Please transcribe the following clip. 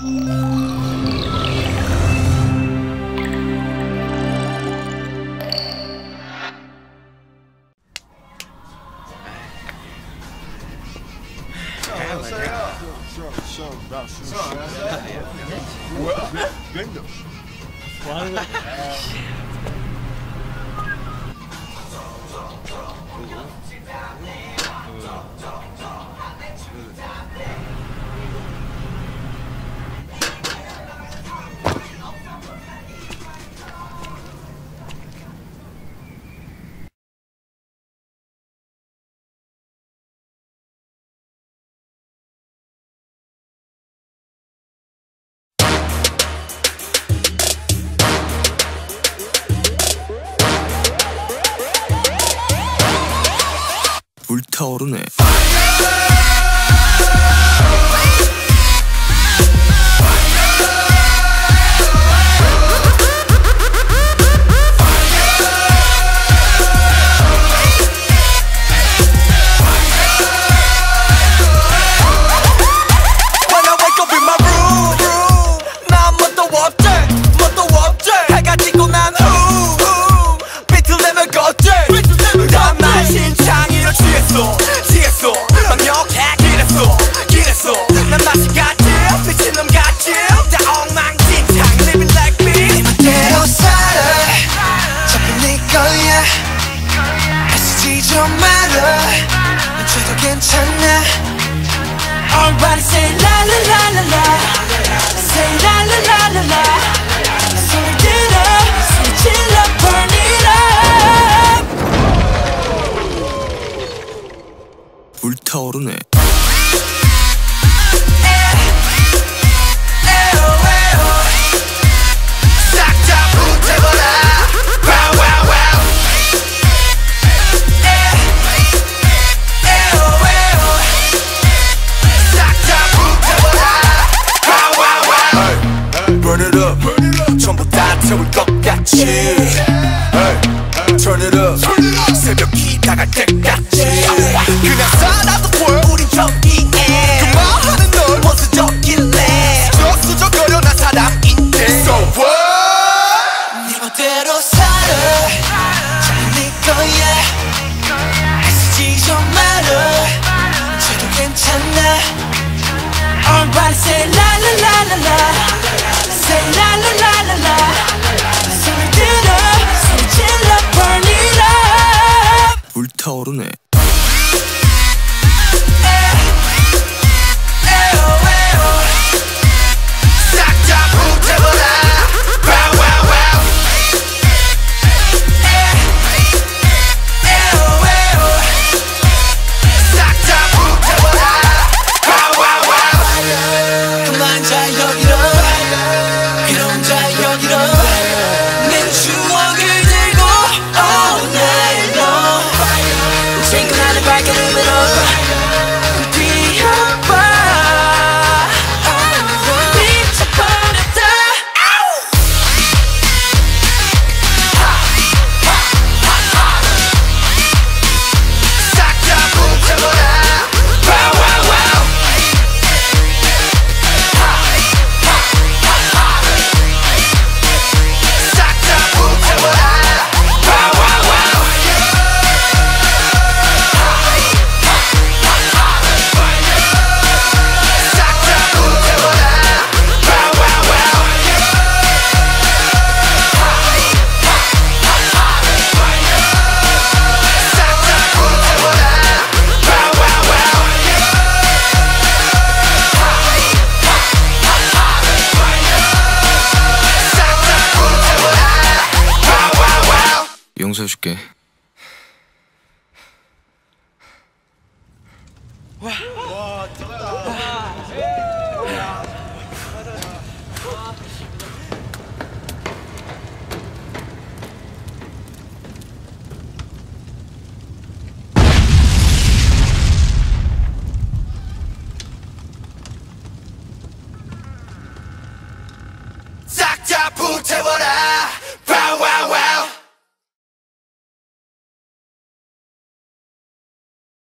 Well. Why would... 불타오르네. 타오르네 전부 다 태울 것 같이 hey, hey. Turn it up, Turn it up. 새벽 기 나갈 때까지 그냥 살아도 보여 우린 형 용서해줄게. 와. 와, 싹다 붙여버라